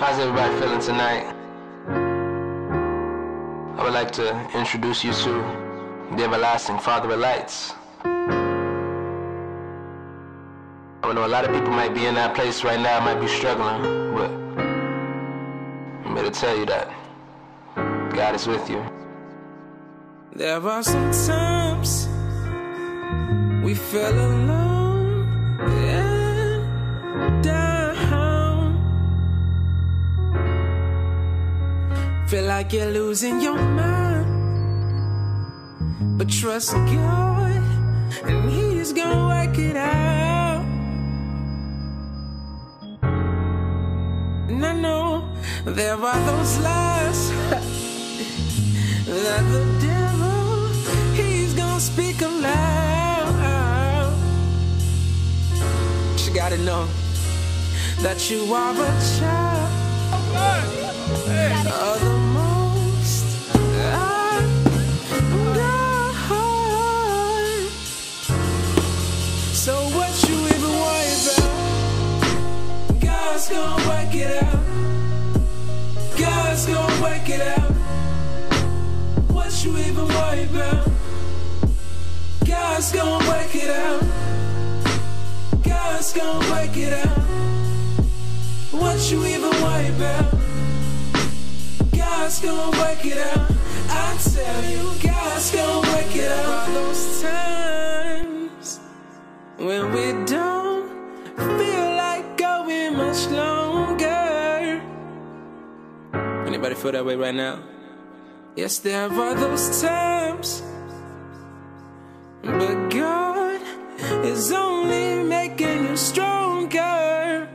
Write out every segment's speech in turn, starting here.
How's everybody feeling tonight? I would like to introduce you to the everlasting Father of Lights. I know a lot of people might be in that place right now, might be struggling, but I'm here to tell you that God is with you. There are some times we feel alone Feel like you're losing your mind, but trust God, and He's gonna work it out. And I know there are those lies that the devil he's gonna speak aloud. But you gotta know that you are a child of the what you even worry? God's gonna work it out. God's gonna work it out. What you even? God's gonna work it out. God's gonna work it out. What you even? God's gonna work it out. I tell you, God's much longer. Anybody feel that way right now? Yes, there are those times. But God is only making you stronger.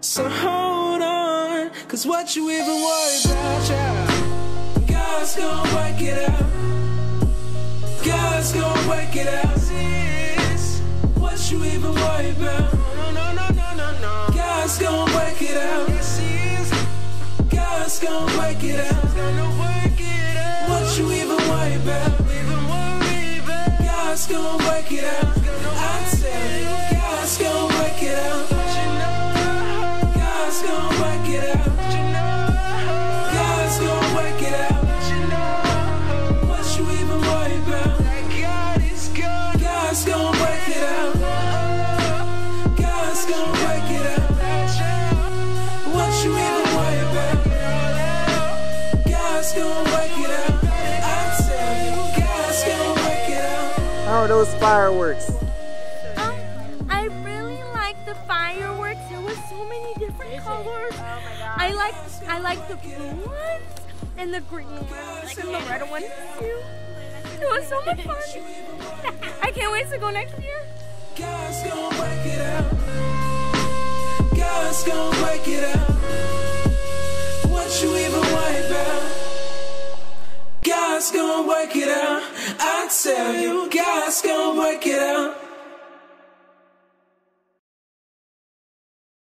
So hold on, cause what you even worry about, child? God's gonna work it out. God's gonna work it out. What you even worry about? No, no, no, no, no, no. God's gonna work it out. God's gonna work it out. What you even worry about? God's gonna work it out. I tell you, God's gonna work it out. God's gonna work it out. God's gonna work it out. What you even worry about? God's gonna work it out. God's gonna are those fireworks? Um, I really like the fireworks. There was so many different colors. I like I like the blue ones and the green ones and the red ones too. It was so much fun. I can't wait to go next year. God's gonna work it out. God's gonna work it out. I tell you, God's gonna work it out.